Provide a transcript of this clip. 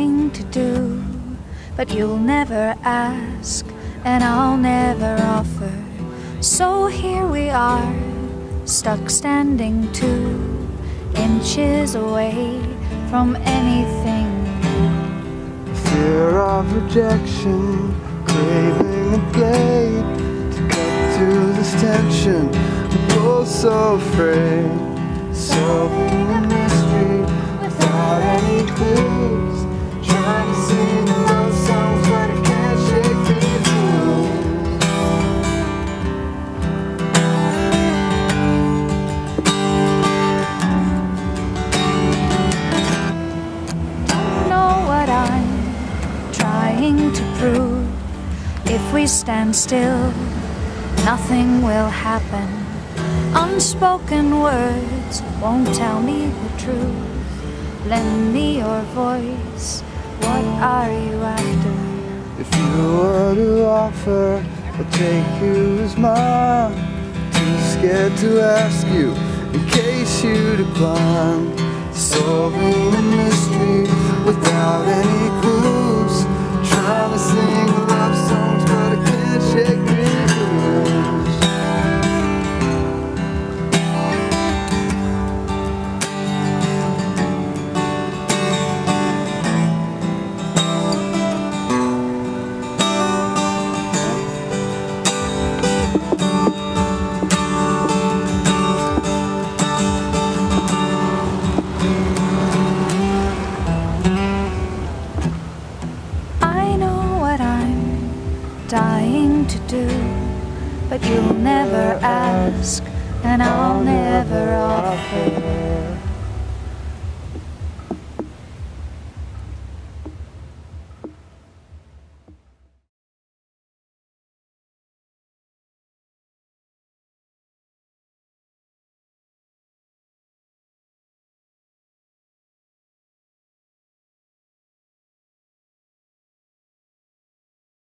dying to do, but you'll never ask, and I'll never offer. So here we are, stuck standing two inches away from anything. Fear of rejection, craving a blade to cut through this tension. We're both so afraid, solving If we stand still, nothing will happen. Unspoken words won't tell me the truth. Lend me your voice. What are you after? If you were to offer, I'll take you as mine. Too scared to ask you in case you decline. Solving a mystery without any dying to do, but you'll never ask, and I'll never offer.